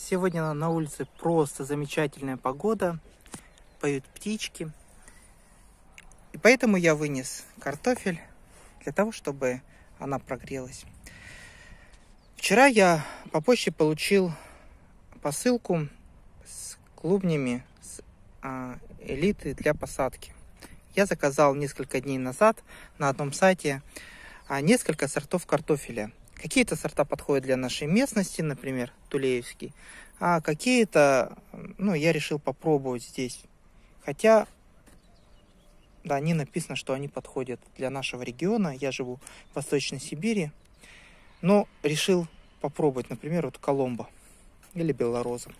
Сегодня на улице просто замечательная погода, поют птички. И поэтому я вынес картофель для того, чтобы она прогрелась. Вчера я по почте получил посылку с клубнями с, а, элиты для посадки. Я заказал несколько дней назад на одном сайте а, несколько сортов картофеля. Какие-то сорта подходят для нашей местности, например, Тулеевский, а какие-то, ну, я решил попробовать здесь. Хотя, да, не написано, что они подходят для нашего региона. Я живу в Восточной Сибири, но решил попробовать, например, вот Коломбо или Белороза.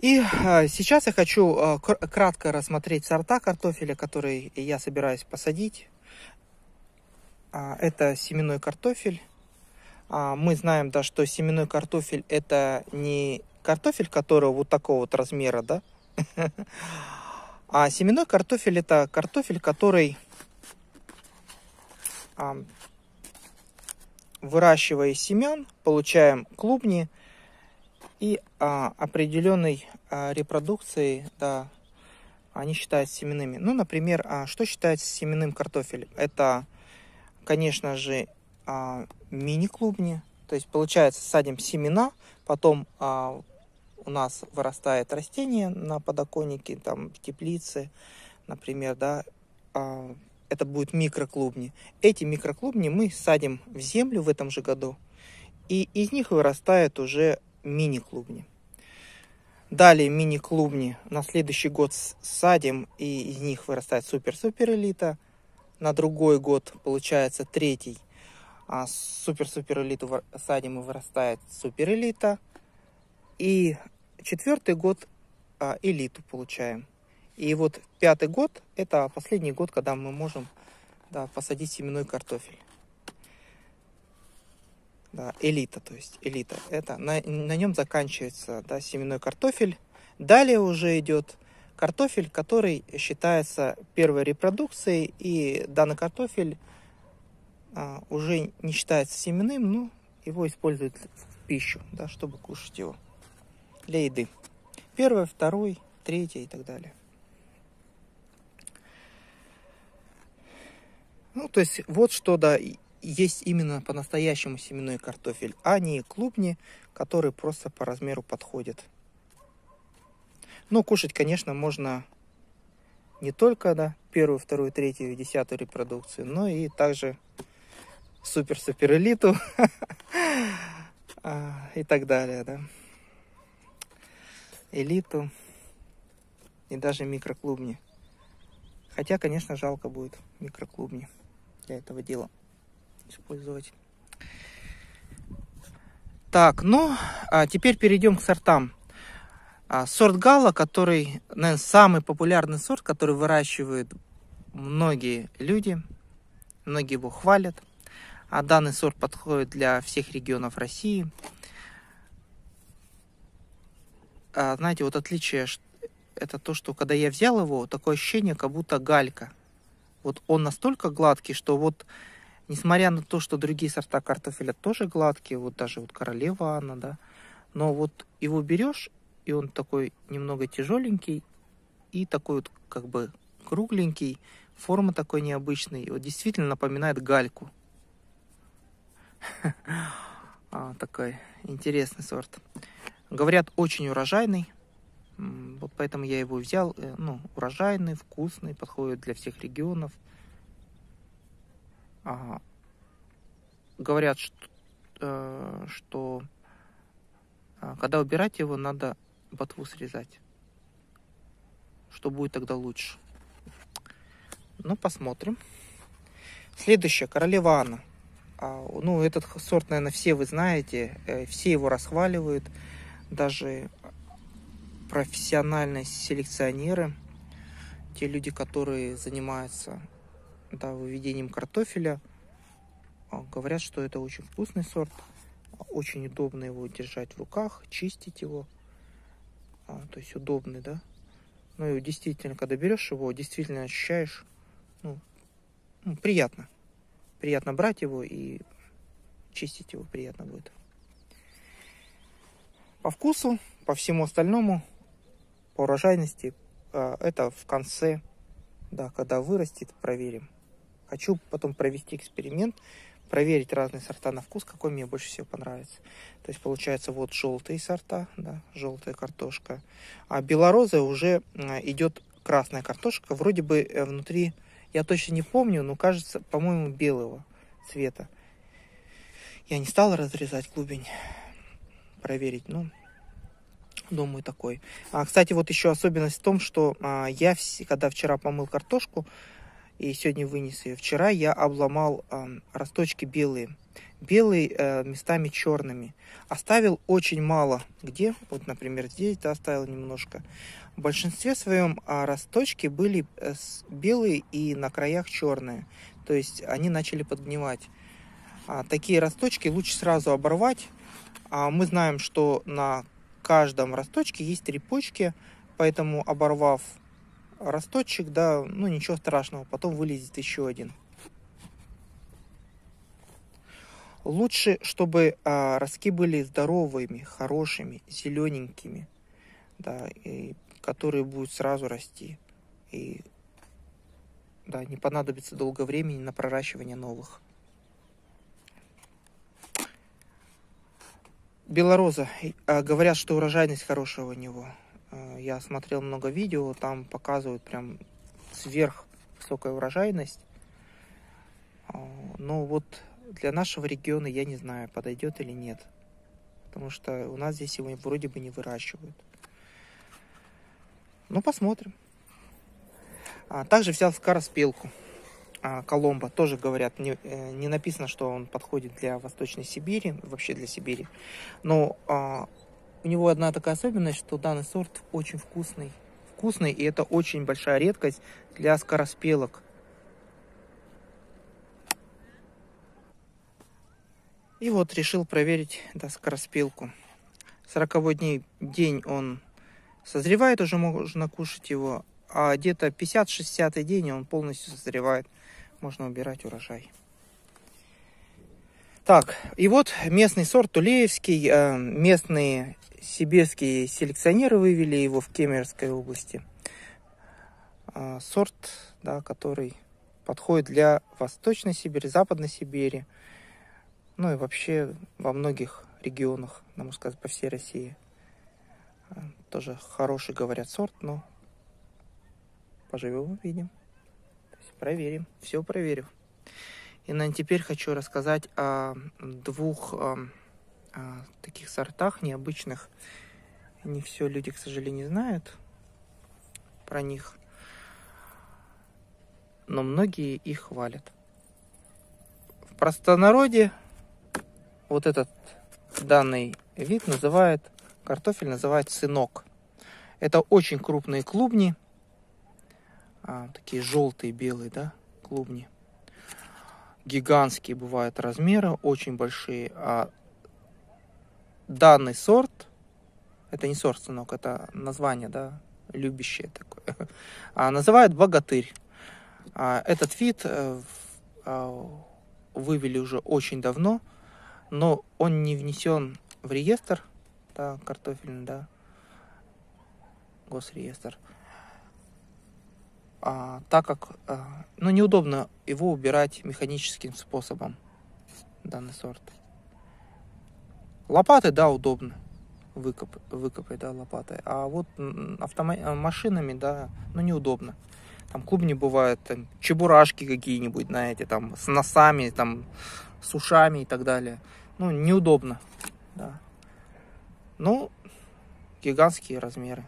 И а, сейчас я хочу а, кратко рассмотреть сорта картофеля, которые я собираюсь посадить. А, это семенной картофель. А, мы знаем, да, что семенной картофель это не картофель, который вот такого вот размера, да, а семенной картофель это картофель, который а, выращивая семян, получаем клубни и определенной репродукцией, да, они считаются семенными. Ну, например, что считается семенным картофелем? Это конечно же, а, мини-клубни. То есть, получается, садим семена, потом а, у нас вырастает растение на подоконнике, там, в теплице, например, да, а, это будет микроклубни. Эти микроклубни мы садим в землю в этом же году, и из них вырастают уже мини-клубни. Далее мини-клубни на следующий год садим, и из них вырастает супер-супер элита – на другой год получается третий а супер-супер элиту садим и вырастает супер элита. И четвертый год а, элиту получаем. И вот пятый год это последний год, когда мы можем да, посадить семенной картофель. Да, элита, то есть элита. Это на, на нем заканчивается да, семенной картофель. Далее уже идет картофель, который считается первой репродукцией, и данный картофель а, уже не считается семенным, но его используют в пищу, да, чтобы кушать его для еды. Первый, второй, третий и так далее. Ну, то есть вот что, да, есть именно по-настоящему семенной картофель, а не клубни, которые просто по размеру подходят. Ну, кушать, конечно, можно не только да, первую, вторую, третью, десятую репродукцию, но и также супер-супер элиту а, и так далее, да. Элиту и даже микроклубни. Хотя, конечно, жалко будет микроклубни для этого дела использовать. Так, ну, а теперь перейдем к сортам. А сорт гала, который, наверное, самый популярный сорт, который выращивают многие люди, многие его хвалят. А данный сорт подходит для всех регионов России. А, знаете, вот отличие, это то, что когда я взял его, такое ощущение, как будто галька. Вот он настолько гладкий, что вот, несмотря на то, что другие сорта картофеля тоже гладкие, вот даже вот королева Анна, да, но вот его берешь, и он такой немного тяжеленький и такой вот как бы кругленький, форма такой необычный, вот действительно напоминает гальку. а, такой интересный сорт. Говорят, очень урожайный, вот поэтому я его взял. Э, ну, урожайный, вкусный, подходит для всех регионов. А, говорят, что, э, что а, когда убирать его, надо ботву срезать. Что будет тогда лучше? Ну, посмотрим. Следующая, королева Анна. А, ну, этот сорт, наверное, все вы знаете. Э, все его расхваливают. Даже профессиональные селекционеры, те люди, которые занимаются да, выведением картофеля, а, говорят, что это очень вкусный сорт. Очень удобно его держать в руках, чистить его а, то есть удобный, да. Ну и действительно, когда берешь его, действительно ощущаешь, ну, ну, приятно. Приятно брать его и чистить его приятно будет. По вкусу, по всему остальному, по урожайности, э, это в конце, да, когда вырастет, проверим. Хочу потом провести эксперимент, проверить разные сорта на вкус, какой мне больше всего понравится. То есть получается вот желтые сорта, да, желтая картошка. А белорозая уже идет красная картошка. Вроде бы э, внутри, я точно не помню, но кажется, по-моему, белого цвета. Я не стал разрезать клубень, проверить, ну, думаю, такой. А, кстати, вот еще особенность в том, что а, я, когда вчера помыл картошку, и сегодня вынес ее, вчера я обломал а, росточки белые. Белые а, местами черными. Оставил очень мало. Где? Вот, например, здесь да, оставил немножко. В большинстве своем а, росточки были а, белые и на краях черные. То есть они начали подгнивать. А, такие росточки лучше сразу оборвать. А мы знаем, что на каждом росточке есть три почки, поэтому оборвав росточек, да, ну ничего страшного, потом вылезет еще один. Лучше, чтобы а, ростки были здоровыми, хорошими, зелененькими, да, и которые будут сразу расти. И да, не понадобится долго времени на проращивание новых. Белороза. А, говорят, что урожайность хорошая у него. А, я смотрел много видео, там показывают прям сверх высокая урожайность. А, но вот для нашего региона я не знаю, подойдет или нет. Потому что у нас здесь его вроде бы не выращивают. Ну, посмотрим. А, также взял скороспелку. А, Коломбо тоже говорят, не, э, не написано, что он подходит для Восточной Сибири, вообще для Сибири. Но а, у него одна такая особенность, что данный сорт очень вкусный. Вкусный, и это очень большая редкость для скороспелок. И вот решил проверить да, скороспелку. 40 дней день он созревает, уже можно кушать его. А где-то 50-60 день он полностью созревает можно убирать урожай. Так, и вот местный сорт Тулеевский, э, местные сибирские селекционеры вывели его в Кемеровской области. Э, сорт, да, который подходит для Восточной Сибири, Западной Сибири, ну и вообще во многих регионах, на сказать, по всей России. Э, тоже хороший, говорят, сорт, но поживем, увидим. Проверим, все проверю. И на теперь хочу рассказать о двух о, о таких сортах необычных. Не все люди, к сожалению, знают про них. Но многие их хвалят. В простонародье вот этот данный вид называют, картофель называют сынок. Это очень крупные клубни – а, такие желтые, белые, да, клубни. Гигантские бывают размеры, очень большие. А данный сорт, это не сорт, сынок, это название, да, любящее такое, а, называют богатырь. А, этот вид э, а, вывели уже очень давно, но он не внесен в реестр, да, картофельный, да, госреестр а, так как а, ну, неудобно его убирать механическим способом, данный сорт. Лопаты, да, удобно выкоп, выкопать, да, лопатой. А вот автома машинами, да, ну, неудобно. Там клубни бывают, там, чебурашки какие-нибудь, знаете, там, с носами, там, с ушами и так далее. Ну, неудобно, да. Ну, гигантские размеры.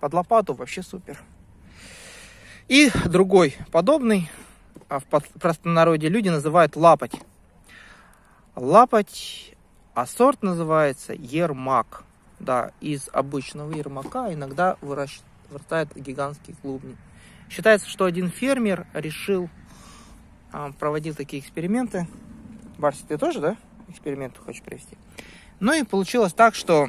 Под лопату вообще супер. И другой подобный, а в простонародье люди называют лапоть. Лапоть, а сорт называется ермак. Да, из обычного ермака иногда вырастают гигантские клубни. Считается, что один фермер решил, а, проводил такие эксперименты. Барси, ты тоже, да, эксперимент хочешь провести? Ну и получилось так, что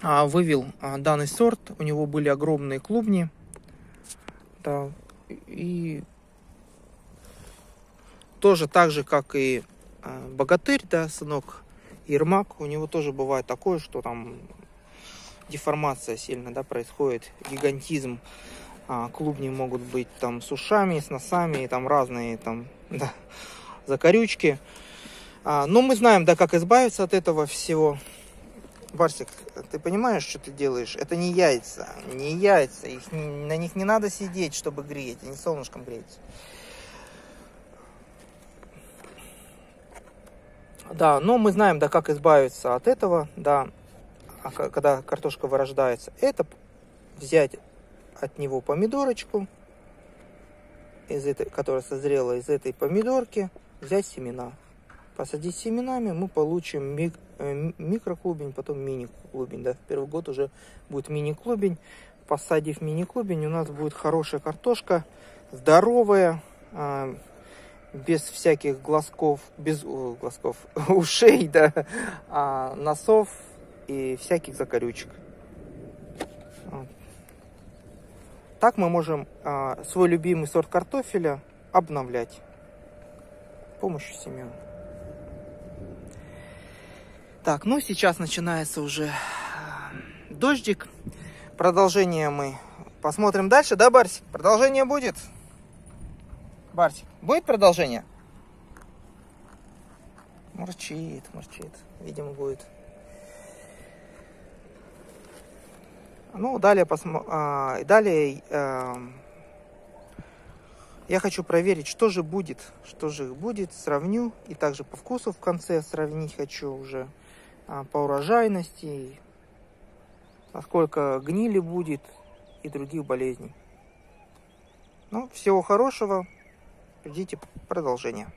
а, вывел данный сорт, у него были огромные клубни, да. И тоже так же, как и а, богатырь, да, сынок Ермак, у него тоже бывает такое, что там деформация сильно да, происходит, гигантизм. А, клубни могут быть там с ушами, с носами, и там разные там, да, закорючки. А, но мы знаем, да, как избавиться от этого всего. Барсик, ты понимаешь, что ты делаешь? Это не яйца, не яйца. Их, на них не надо сидеть, чтобы греть, они солнышком греть. Да, но мы знаем, да, как избавиться от этого, да, а когда картошка вырождается. Это взять от него помидорочку, из этой, которая созрела из этой помидорки, взять семена. Посадить семенами, мы получим мик, э, микроклубень, потом мини-клубень. Да? Первый год уже будет мини-клубень. Посадив мини-клубень, у нас будет хорошая картошка, здоровая, э, без всяких глазков, без глазков, ушей, да, а, носов и всяких закорючек. Так мы можем а, свой любимый сорт картофеля обновлять с помощью семян. Так, ну сейчас начинается уже а, дождик. Продолжение мы посмотрим дальше, да, Барсик? Продолжение будет? Барсик, будет продолжение? Мурчит, мурчит. Видимо, будет. Ну, далее, посмо... а, далее а, я хочу проверить, что же будет, что же будет, сравню. И также по вкусу в конце сравнить хочу уже по урожайности, насколько гнили будет и других болезней. Ну, всего хорошего. Ждите продолжения.